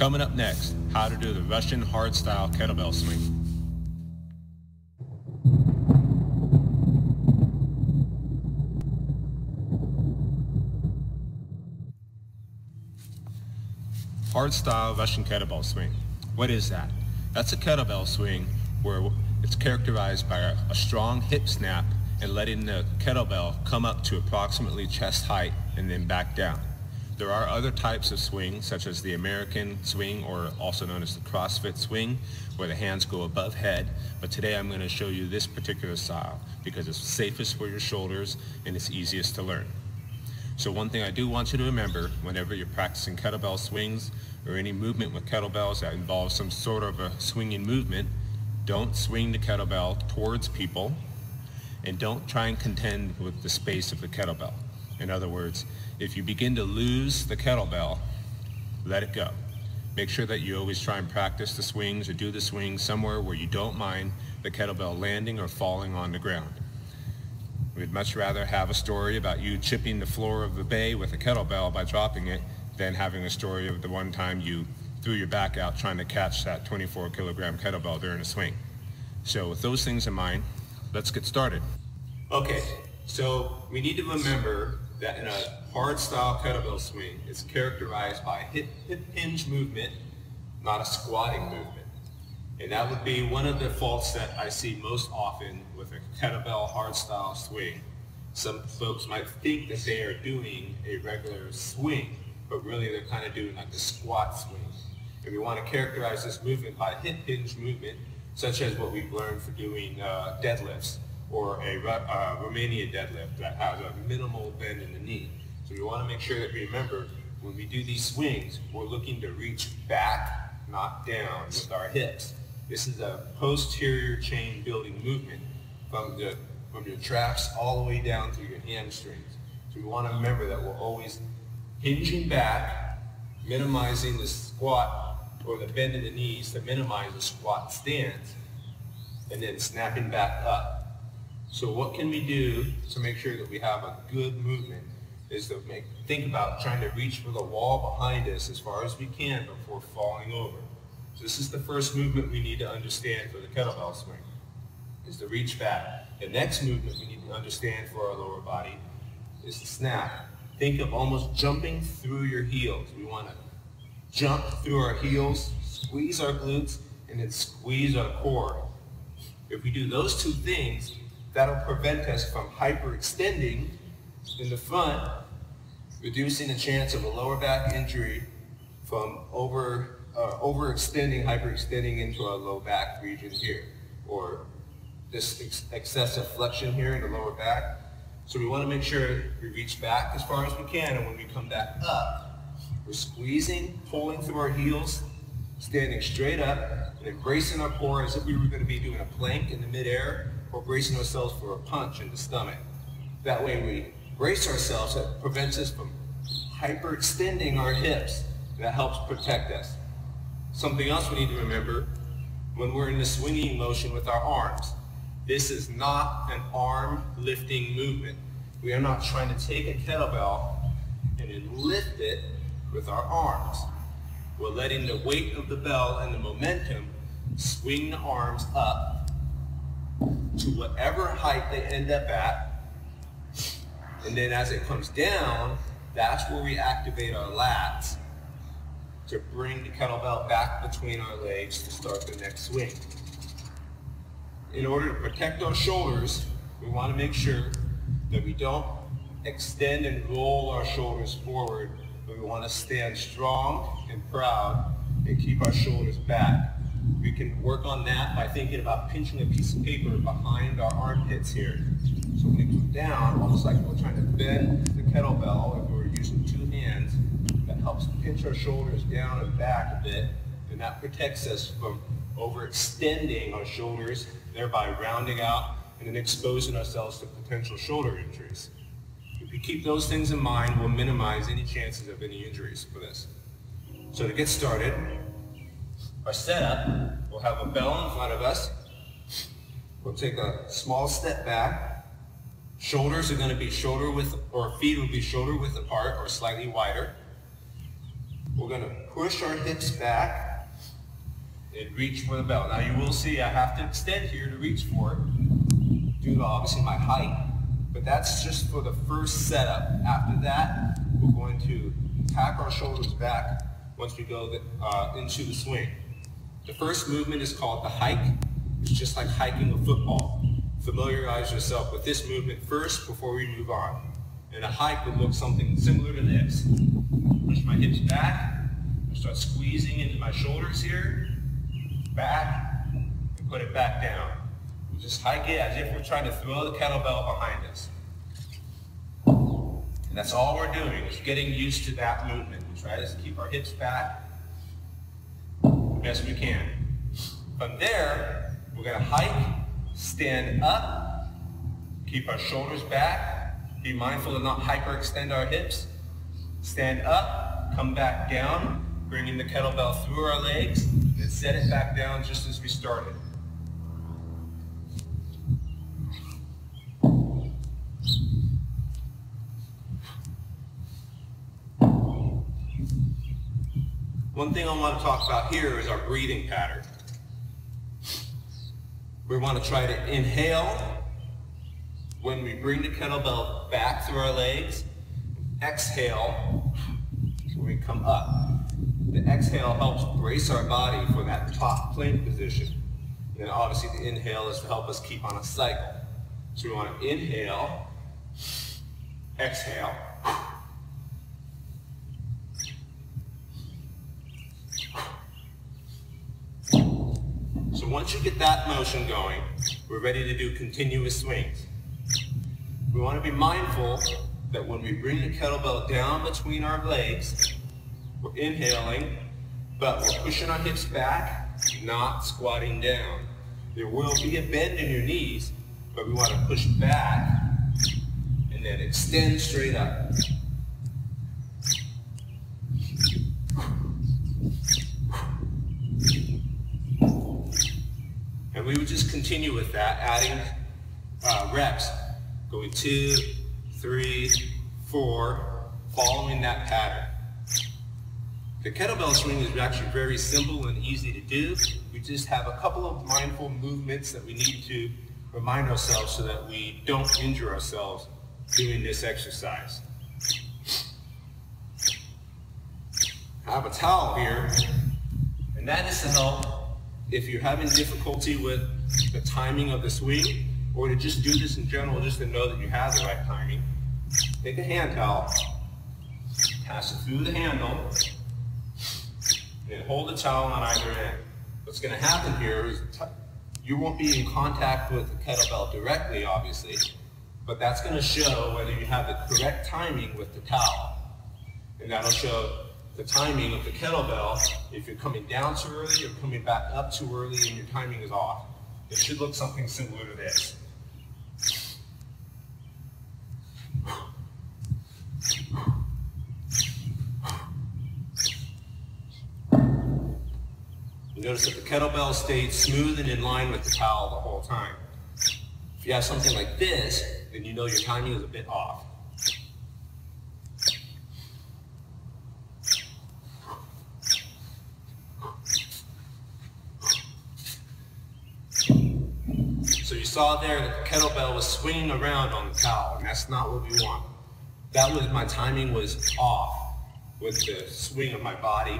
Coming up next, how to do the Russian hardstyle kettlebell swing. Hardstyle Russian kettlebell swing. What is that? That's a kettlebell swing where it's characterized by a, a strong hip snap and letting the kettlebell come up to approximately chest height and then back down. There are other types of swing, such as the American swing, or also known as the CrossFit swing, where the hands go above head. But today I'm going to show you this particular style because it's safest for your shoulders and it's easiest to learn. So one thing I do want you to remember whenever you're practicing kettlebell swings or any movement with kettlebells that involves some sort of a swinging movement, don't swing the kettlebell towards people and don't try and contend with the space of the kettlebell. In other words, if you begin to lose the kettlebell, let it go. Make sure that you always try and practice the swings or do the swings somewhere where you don't mind the kettlebell landing or falling on the ground. We'd much rather have a story about you chipping the floor of the bay with a kettlebell by dropping it than having a story of the one time you threw your back out trying to catch that 24 kilogram kettlebell during a swing. So with those things in mind, let's get started. Okay, so we need to remember that in a hard style kettlebell swing, is characterized by hip, hip hinge movement, not a squatting movement. And that would be one of the faults that I see most often with a kettlebell hard style swing. Some folks might think that they are doing a regular swing, but really they're kind of doing like a squat swing. And we want to characterize this movement by a hip hinge movement, such as what we've learned for doing uh, deadlifts or a uh, Romanian deadlift that has a minimal bend in the knee. So we want to make sure that we remember when we do these swings, we're looking to reach back, not down with our hips. This is a posterior chain building movement from the from your traps all the way down through your hamstrings. So we want to remember that we're always hinging back, minimizing the squat or the bend in the knees to minimize the squat stance, and then snapping back up. So what can we do to make sure that we have a good movement is to make, think about trying to reach for the wall behind us as far as we can before falling over. So this is the first movement we need to understand for the kettlebell swing, is to reach back. The next movement we need to understand for our lower body is to snap. Think of almost jumping through your heels. We want to jump through our heels, squeeze our glutes, and then squeeze our core. If we do those two things, that'll prevent us from hyperextending in the front, reducing the chance of a lower back injury from over uh, overextending, hyperextending into our low back region here, or this ex excessive flexion here in the lower back. So we want to make sure we reach back as far as we can, and when we come back up, we're squeezing, pulling through our heels, standing straight up, and embracing our core as if we were going to be doing a plank in the midair, or bracing ourselves for a punch in the stomach. That way we brace ourselves, that prevents us from hyperextending our hips. That helps protect us. Something else we need to remember when we're in the swinging motion with our arms. This is not an arm lifting movement. We are not trying to take a kettlebell and then lift it with our arms. We're letting the weight of the bell and the momentum swing the arms up to whatever height they end up at. And then as it comes down, that's where we activate our lats to bring the kettlebell back between our legs to start the next swing. In order to protect our shoulders, we want to make sure that we don't extend and roll our shoulders forward, but we want to stand strong and proud and keep our shoulders back. We can work on that by thinking about pinching a piece of paper behind our armpits here. So when we come down, almost like we're trying to bend the kettlebell, if we were using two hands, that helps pinch our shoulders down and back a bit, and that protects us from overextending our shoulders, thereby rounding out and then exposing ourselves to potential shoulder injuries. If we keep those things in mind, we'll minimize any chances of any injuries for this. So to get started, our setup, we'll have a bell in front of us. We'll take a small step back. Shoulders are going to be shoulder width, or feet will be shoulder width apart or slightly wider. we're going to push our hips back and reach for the bell. Now you will see I have to extend here to reach for it due to obviously my height. But that's just for the first setup. After that, we're going to tack our shoulders back once we go the, uh, into the swing. The first movement is called the hike. It's just like hiking a football. Familiarize yourself with this movement first before we move on. And a hike would look something similar to this. Push my hips back, I start squeezing into my shoulders here, back, and put it back down. We just hike it as if we're trying to throw the kettlebell behind us. And that's all we're doing, is getting used to that movement. We try to keep our hips back best we can. From there, we're gonna hike, stand up, keep our shoulders back, be mindful to not hyperextend our hips, stand up, come back down, bringing the kettlebell through our legs, and set it back down just as we started. One thing I want to talk about here is our breathing pattern. We want to try to inhale when we bring the kettlebell back through our legs. Exhale when we come up. The exhale helps brace our body for that top plank position. And then obviously the inhale is to help us keep on a cycle. So we want to inhale, exhale, So once you get that motion going, we're ready to do continuous swings. We want to be mindful that when we bring the kettlebell down between our legs, we're inhaling, but we're pushing our hips back, not squatting down. There will be a bend in your knees, but we want to push back and then extend straight up. And we would just continue with that, adding uh, reps, going two, three, four, following that pattern. The kettlebell swing is actually very simple and easy to do. We just have a couple of mindful movements that we need to remind ourselves so that we don't injure ourselves doing this exercise. I have a towel here, and that is to help if you're having difficulty with the timing of the swing, or to just do this in general, just to know that you have the right timing, take a hand towel, pass it through the handle, and hold the towel on either end. What's going to happen here is you won't be in contact with the kettlebell directly, obviously, but that's going to show whether you have the correct timing with the towel. And that'll show the timing of the kettlebell if you're coming down too early or coming back up too early and your timing is off. It should look something similar to this. You notice that the kettlebell stayed smooth and in line with the towel the whole time. If you have something like this, then you know your timing is a bit off. Saw there that the kettlebell was swinging around on the towel, and that's not what we want. That was, my timing was off with the swing of my body,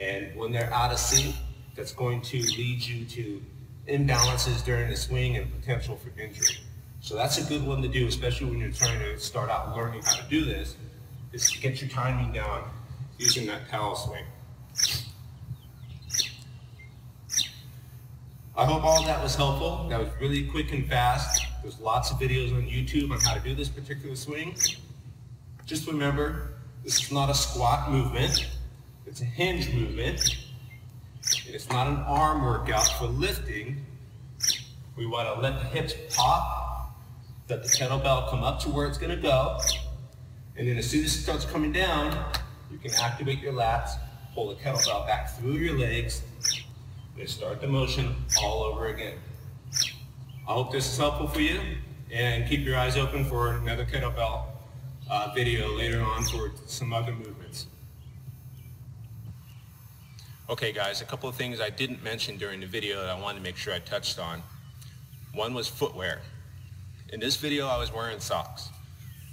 and when they're out of sync, that's going to lead you to imbalances during the swing and potential for injury. So that's a good one to do, especially when you're trying to start out learning how to do this, is to get your timing down using that towel swing. I hope all that was helpful. That was really quick and fast. There's lots of videos on YouTube on how to do this particular swing. Just remember, this is not a squat movement. It's a hinge movement. And it's not an arm workout for lifting. We want to let the hips pop, let the kettlebell come up to where it's going to go. And then as soon as it starts coming down, you can activate your lats, pull the kettlebell back through your legs, they start the motion all over again. I hope this is helpful for you, and keep your eyes open for another kettlebell uh, video later on for some other movements. Okay guys, a couple of things I didn't mention during the video that I wanted to make sure I touched on. One was footwear. In this video I was wearing socks.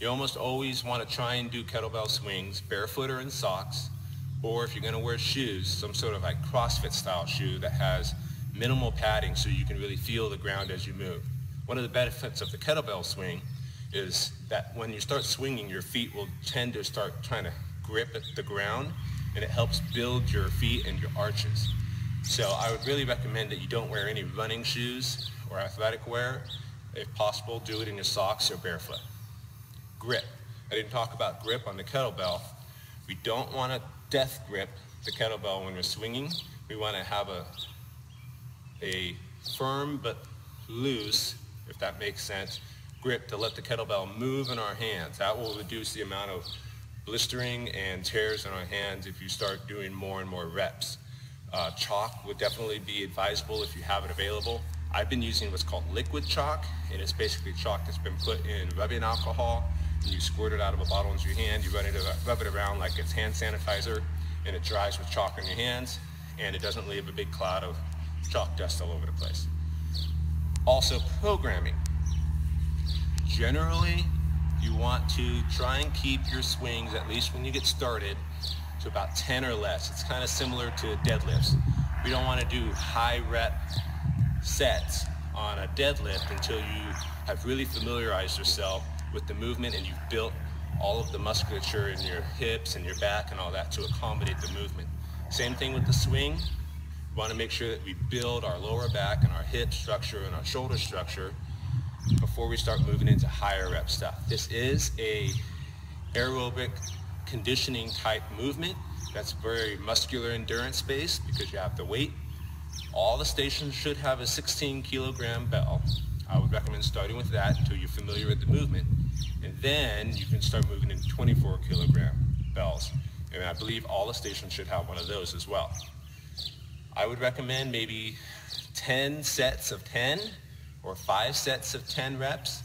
You almost always want to try and do kettlebell swings barefoot or in socks, or if you're going to wear shoes, some sort of like CrossFit style shoe that has minimal padding so you can really feel the ground as you move. One of the benefits of the kettlebell swing is that when you start swinging, your feet will tend to start trying to grip at the ground and it helps build your feet and your arches. So I would really recommend that you don't wear any running shoes or athletic wear. If possible, do it in your socks or barefoot. Grip. I didn't talk about grip on the kettlebell. We don't want to death grip the kettlebell when we're swinging. We want to have a, a firm but loose, if that makes sense, grip to let the kettlebell move in our hands. That will reduce the amount of blistering and tears in our hands if you start doing more and more reps. Uh, chalk would definitely be advisable if you have it available. I've been using what's called liquid chalk, and it's basically chalk that's been put in rubbing alcohol, you squirt it out of a bottle into your hand, you run it, rub it around like it's hand sanitizer, and it dries with chalk on your hands, and it doesn't leave a big cloud of chalk dust all over the place. Also, programming. Generally, you want to try and keep your swings, at least when you get started, to about 10 or less. It's kind of similar to deadlifts. We don't want to do high rep sets on a deadlift until you have really familiarized yourself with the movement and you've built all of the musculature in your hips and your back and all that to accommodate the movement. Same thing with the swing. We want to make sure that we build our lower back and our hip structure and our shoulder structure before we start moving into higher rep stuff. This is a aerobic conditioning type movement that's very muscular endurance based because you have the weight. All the stations should have a 16 kilogram bell. I would recommend starting with that until you're familiar with the movement. And then you can start moving into 24 kilogram bells. And I believe all the stations should have one of those as well. I would recommend maybe 10 sets of 10 or five sets of 10 reps,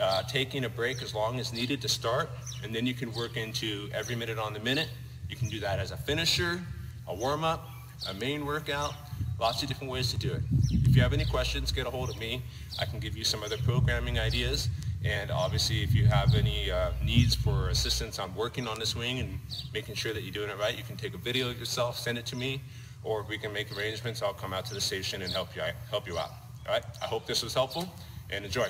uh, taking a break as long as needed to start, and then you can work into every minute on the minute. You can do that as a finisher, a warm-up, a main workout, lots of different ways to do it. If you have any questions, get a hold of me. I can give you some other programming ideas. And obviously, if you have any uh, needs for assistance on working on this wing and making sure that you're doing it right, you can take a video of yourself, send it to me, or we can make arrangements. I'll come out to the station and help you, help you out. All right, I hope this was helpful and enjoy.